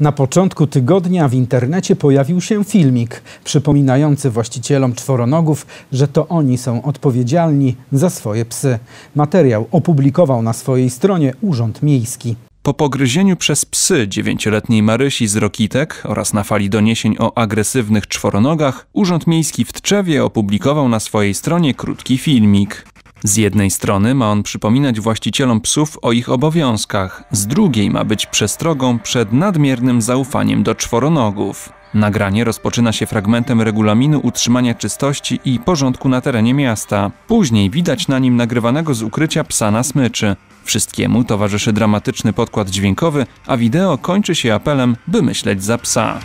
Na początku tygodnia w internecie pojawił się filmik przypominający właścicielom czworonogów, że to oni są odpowiedzialni za swoje psy. Materiał opublikował na swojej stronie Urząd Miejski. Po pogryzieniu przez psy dziewięcioletniej Marysi z Rokitek oraz na fali doniesień o agresywnych czworonogach, Urząd Miejski w Tczewie opublikował na swojej stronie krótki filmik. Z jednej strony ma on przypominać właścicielom psów o ich obowiązkach, z drugiej ma być przestrogą przed nadmiernym zaufaniem do czworonogów. Nagranie rozpoczyna się fragmentem regulaminu utrzymania czystości i porządku na terenie miasta. Później widać na nim nagrywanego z ukrycia psa na smyczy. Wszystkiemu towarzyszy dramatyczny podkład dźwiękowy, a wideo kończy się apelem, by myśleć za psa.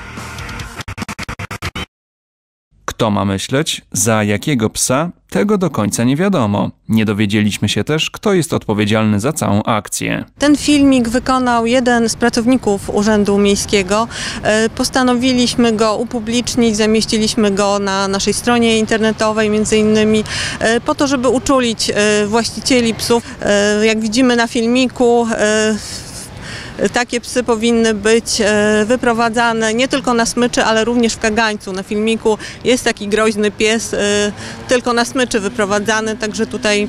Kto ma myśleć, za jakiego psa, tego do końca nie wiadomo. Nie dowiedzieliśmy się też, kto jest odpowiedzialny za całą akcję. Ten filmik wykonał jeden z pracowników Urzędu Miejskiego. E, Postanowiliśmy go upublicznić, zamieściliśmy go na naszej stronie internetowej między innymi e, po to, żeby uczulić e, właścicieli psów. Jak widzimy na filmiku, takie psy powinny być e, wyprowadzane nie tylko na smyczy, ale również w kagańcu. Na filmiku jest taki groźny pies, e, tylko na smyczy wyprowadzany, także tutaj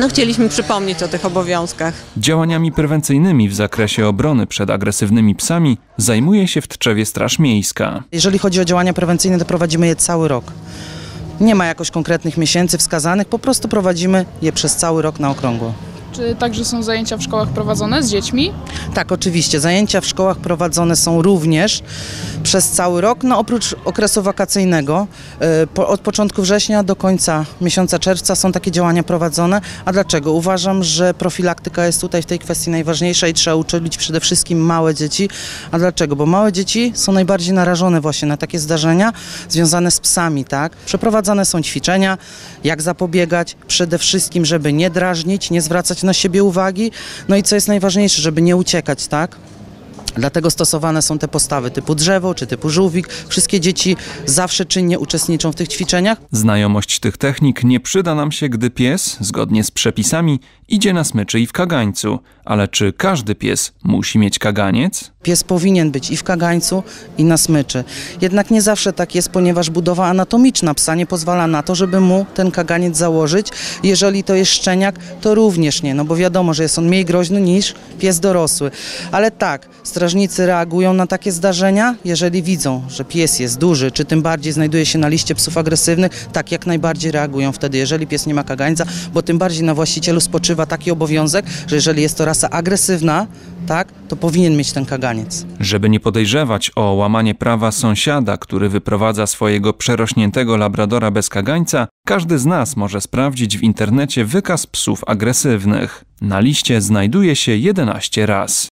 no, chcieliśmy przypomnieć o tych obowiązkach. Działaniami prewencyjnymi w zakresie obrony przed agresywnymi psami zajmuje się w Tczewie Straż Miejska. Jeżeli chodzi o działania prewencyjne, to prowadzimy je cały rok. Nie ma jakoś konkretnych miesięcy wskazanych, po prostu prowadzimy je przez cały rok na okrągło. Czy także są zajęcia w szkołach prowadzone z dziećmi? Tak, oczywiście. Zajęcia w szkołach prowadzone są również przez cały rok, no oprócz okresu wakacyjnego. Po, od początku września do końca miesiąca czerwca są takie działania prowadzone. A dlaczego? Uważam, że profilaktyka jest tutaj w tej kwestii najważniejsza i trzeba uczyć przede wszystkim małe dzieci. A dlaczego? Bo małe dzieci są najbardziej narażone właśnie na takie zdarzenia związane z psami, tak? Przeprowadzane są ćwiczenia, jak zapobiegać, przede wszystkim, żeby nie drażnić, nie zwracać na siebie uwagi, no i co jest najważniejsze, żeby nie uciekać, tak? Dlatego stosowane są te postawy typu drzewo czy typu żółwik. Wszystkie dzieci zawsze czynnie uczestniczą w tych ćwiczeniach. Znajomość tych technik nie przyda nam się, gdy pies, zgodnie z przepisami, idzie na smyczy i w kagańcu. Ale czy każdy pies musi mieć kaganiec? Pies powinien być i w kagańcu, i na smyczy. Jednak nie zawsze tak jest, ponieważ budowa anatomiczna psa nie pozwala na to, żeby mu ten kaganiec założyć. Jeżeli to jest szczeniak, to również nie, no bo wiadomo, że jest on mniej groźny niż pies dorosły. Ale tak, strażnicy reagują na takie zdarzenia, jeżeli widzą, że pies jest duży, czy tym bardziej znajduje się na liście psów agresywnych, tak jak najbardziej reagują wtedy, jeżeli pies nie ma kagańca, bo tym bardziej na właścicielu spoczywa taki obowiązek, że jeżeli jest to rasa agresywna, tak, to powinien mieć ten kaganiec. Żeby nie podejrzewać o łamanie prawa sąsiada, który wyprowadza swojego przerośniętego labradora bez kagańca, każdy z nas może sprawdzić w internecie wykaz psów agresywnych. Na liście znajduje się 11 ras.